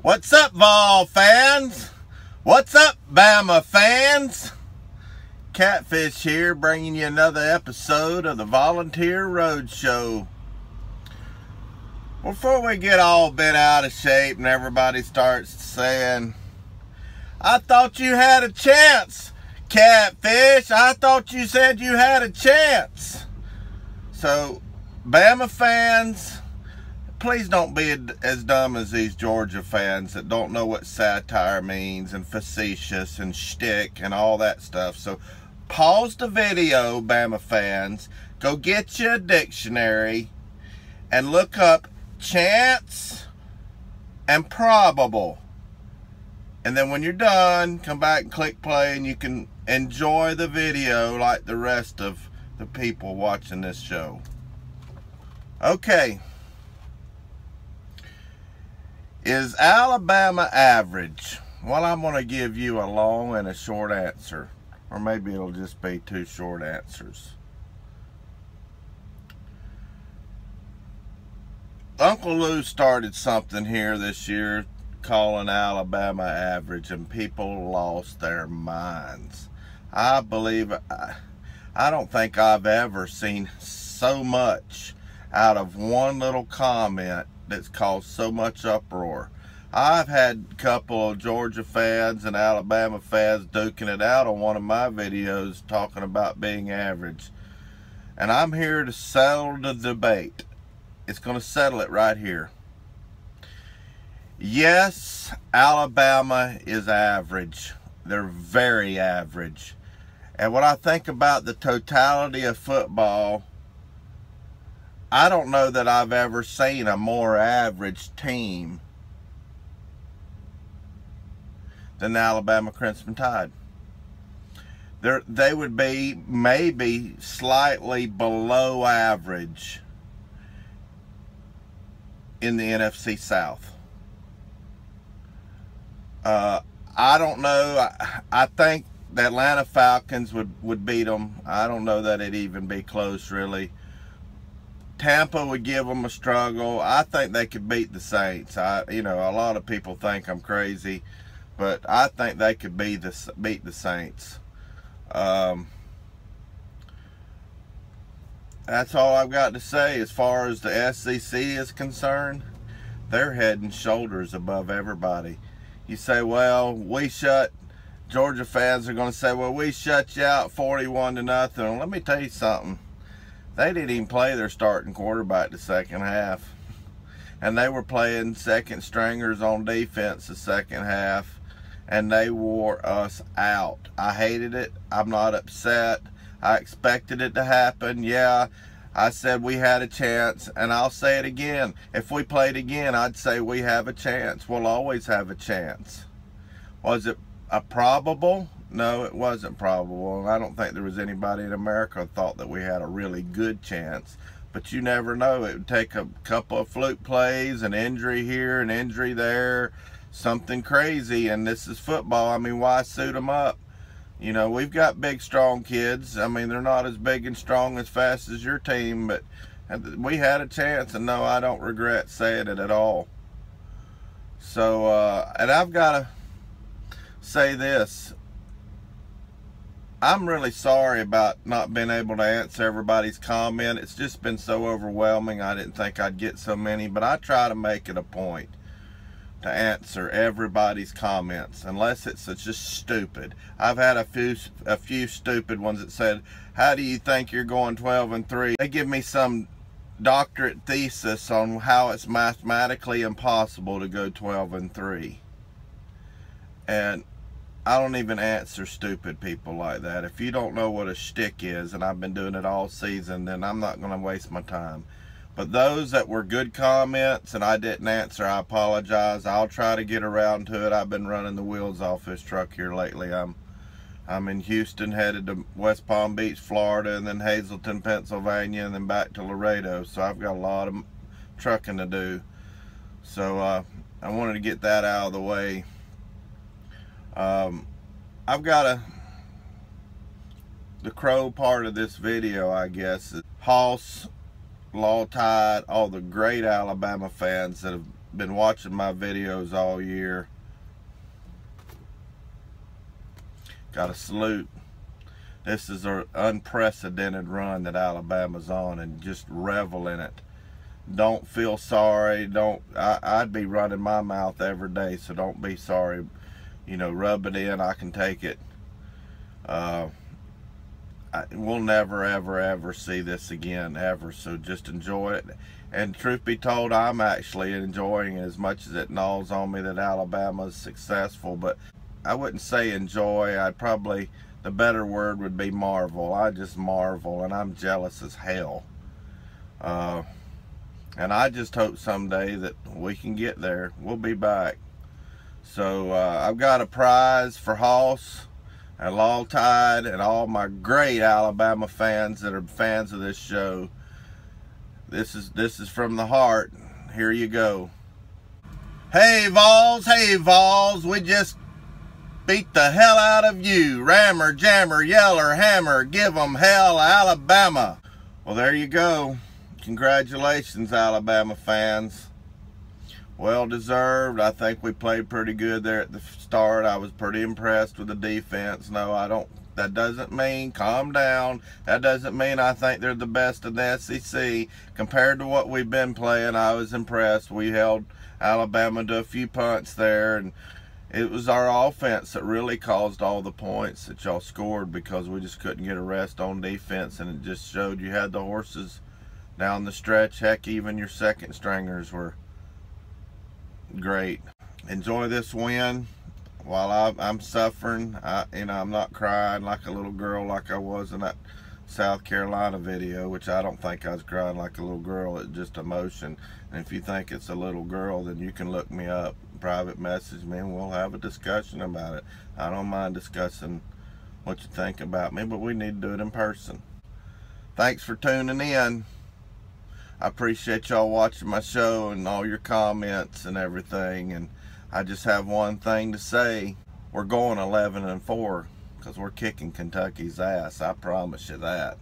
What's up, Vol fans? What's up, Bama fans? Catfish here, bringing you another episode of the Volunteer Roadshow. Before we get all bent out of shape and everybody starts saying, I thought you had a chance, Catfish. I thought you said you had a chance. So, Bama fans, please don't be as dumb as these Georgia fans that don't know what satire means and facetious and shtick and all that stuff. So pause the video, Bama fans. Go get you a dictionary and look up chance and probable. And then when you're done, come back and click play and you can enjoy the video like the rest of the people watching this show. Okay. Is Alabama average? Well, I'm going to give you a long and a short answer. Or maybe it'll just be two short answers. Uncle Lou started something here this year calling Alabama average and people lost their minds. I believe, I, I don't think I've ever seen so much out of one little comment that's caused so much uproar. I've had a couple of Georgia fans and Alabama fans duking it out on one of my videos talking about being average. And I'm here to settle the debate. It's going to settle it right here. Yes, Alabama is average. They're very average. And when I think about the totality of football, I don't know that I've ever seen a more average team than the Alabama Crimson Tide. They're, they would be maybe slightly below average in the NFC South. Uh, I don't know. I, I think the Atlanta Falcons would, would beat them. I don't know that it'd even be close, really. Tampa would give them a struggle. I think they could beat the Saints. I, you know, a lot of people think I'm crazy, but I think they could beat the beat the Saints. Um, that's all I've got to say as far as the SEC is concerned. They're head and shoulders above everybody. You say, well, we shut. Georgia fans are going to say, well, we shut you out 41 to nothing. Let me tell you something they didn't even play their starting quarterback the second half. And they were playing second stringers on defense the second half. And they wore us out. I hated it. I'm not upset. I expected it to happen. Yeah, I said we had a chance. And I'll say it again. If we played again, I'd say we have a chance. We'll always have a chance. Was it a probable? No, it wasn't probable. and I don't think there was anybody in America thought that we had a really good chance. But you never know. It would take a couple of fluke plays, an injury here, an injury there, something crazy. And this is football. I mean, why suit them up? You know, we've got big, strong kids. I mean, they're not as big and strong as fast as your team, but we had a chance. And no, I don't regret saying it at all. So, uh, and I've got to say this I'm really sorry about not being able to answer everybody's comment. It's just been so overwhelming. I didn't think I'd get so many, but I try to make it a point to answer everybody's comments unless it's, just stupid. I've had a few a few stupid ones that said, "How do you think you're going 12 and 3?" They give me some doctorate thesis on how it's mathematically impossible to go 12 and 3. And I don't even answer stupid people like that. If you don't know what a shtick is, and I've been doing it all season, then I'm not going to waste my time. But those that were good comments and I didn't answer, I apologize. I'll try to get around to it. I've been running the wheels off this truck here lately. I'm I'm in Houston, headed to West Palm Beach, Florida, and then Hazleton, Pennsylvania, and then back to Laredo. So I've got a lot of trucking to do. So uh, I wanted to get that out of the way. Um, I've got a the crow part of this video, I guess. Hoss, Law Tide, all the great Alabama fans that have been watching my videos all year. Got a salute. This is an unprecedented run that Alabama's on and just revel in it. Don't feel sorry. Don't. I, would be running my mouth every day, so don't be sorry. You know, rub it in. I can take it. Uh, I, we'll never, ever, ever see this again, ever. So just enjoy it. And truth be told, I'm actually enjoying it as much as it gnaws on me that Alabama's successful. But I wouldn't say enjoy. I'd probably, the better word would be marvel. I just marvel, and I'm jealous as hell. Uh, and I just hope someday that we can get there. We'll be back. So uh, I've got a prize for Hoss and Law Tide and all my great Alabama fans that are fans of this show. This is this is from the heart. Here you go. Hey Vols, hey Vols, we just beat the hell out of you. Rammer, jammer, yeller, hammer, give 'em hell, Alabama. Well, there you go. Congratulations, Alabama fans well deserved. I think we played pretty good there at the start. I was pretty impressed with the defense. No, I don't. That doesn't mean calm down. That doesn't mean I think they're the best in the SEC. Compared to what we've been playing, I was impressed. We held Alabama to a few punts there, and it was our offense that really caused all the points that y'all scored because we just couldn't get a rest on defense, and it just showed you had the horses down the stretch. Heck, even your second stringers were great. Enjoy this win while I, am suffering. I, you know, I'm not crying like a little girl like I was in that South Carolina video, which I don't think I was crying like a little girl. It's just emotion. And if you think it's a little girl, then you can look me up, private message me, and we'll have a discussion about it. I don't mind discussing what you think about me, but we need to do it in person. Thanks for tuning in. I appreciate y'all watching my show and all your comments and everything. And I just have one thing to say. We're going 11 and 4 because we're kicking Kentucky's ass. I promise you that.